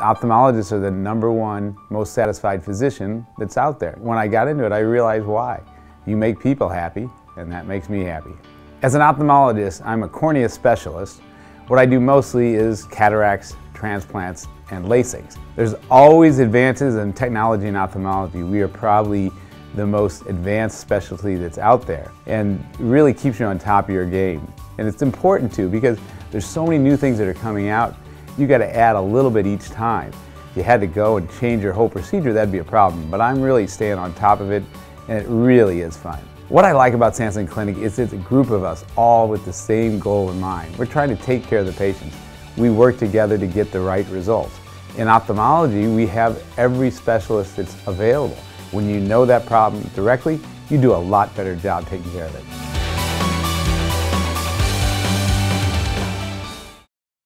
Ophthalmologists are the number one most satisfied physician that's out there. When I got into it, I realized why. You make people happy, and that makes me happy. As an ophthalmologist, I'm a cornea specialist. What I do mostly is cataracts, transplants, and LASIKs. There's always advances in technology in ophthalmology. We are probably the most advanced specialty that's out there and really keeps you on top of your game. And it's important too because there's so many new things that are coming out, you got to add a little bit each time. If you had to go and change your whole procedure, that'd be a problem. But I'm really staying on top of it and it really is fun. What I like about Sansum Clinic is it's a group of us all with the same goal in mind. We're trying to take care of the patients. We work together to get the right results. In ophthalmology, we have every specialist that's available. When you know that problem directly, you do a lot better job taking care of it.